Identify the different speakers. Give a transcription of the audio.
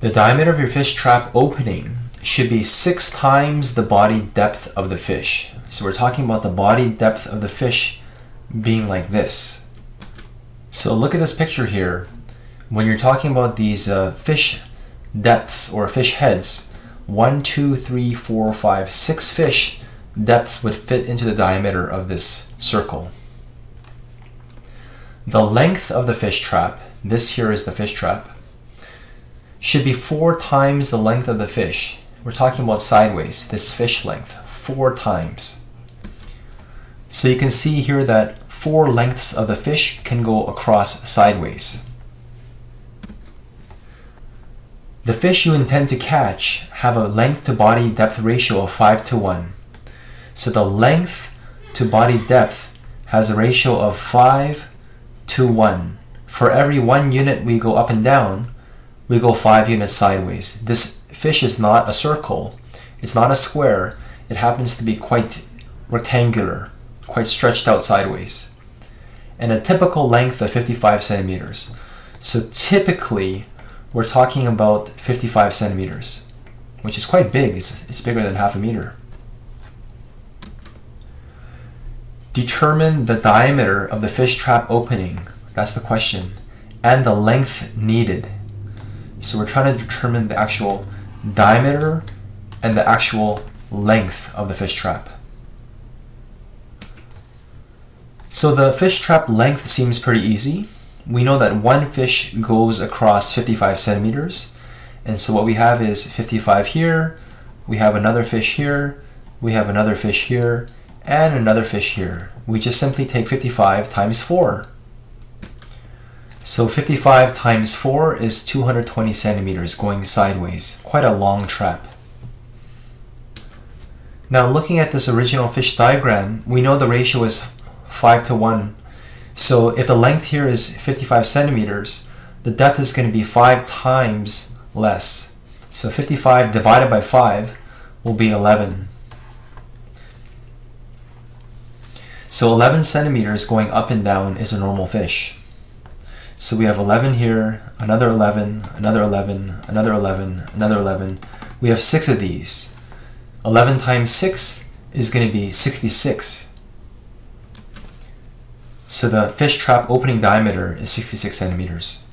Speaker 1: The diameter of your fish trap opening should be six times the body depth of the fish. So we're talking about the body depth of the fish being like this. So look at this picture here. When you're talking about these uh, fish depths or fish heads, one, two, three, four, five, six fish depths would fit into the diameter of this circle. The length of the fish trap, this here is the fish trap, should be four times the length of the fish. We're talking about sideways, this fish length, four times. So you can see here that four lengths of the fish can go across sideways. The fish you intend to catch have a length to body depth ratio of 5 to 1. So the length to body depth has a ratio of 5 to 1. For every one unit we go up and down, we go 5 units sideways. This fish is not a circle, it's not a square, it happens to be quite rectangular, quite stretched out sideways. And a typical length of 55 centimeters. So typically, we're talking about 55 centimeters, which is quite big. It's, it's bigger than half a meter. Determine the diameter of the fish trap opening. That's the question. And the length needed. So we're trying to determine the actual diameter and the actual length of the fish trap. So the fish trap length seems pretty easy we know that one fish goes across 55 centimeters. And so what we have is 55 here, we have another fish here, we have another fish here, and another fish here. We just simply take 55 times 4. So 55 times 4 is 220 centimeters going sideways. Quite a long trap. Now looking at this original fish diagram, we know the ratio is 5 to 1 so if the length here is 55 centimeters, the depth is going to be 5 times less. So 55 divided by 5 will be 11. So 11 centimeters going up and down is a normal fish. So we have 11 here, another 11, another 11, another 11, another 11. We have six of these. 11 times 6 is going to be 66. So the fish trap opening diameter is 66 centimeters.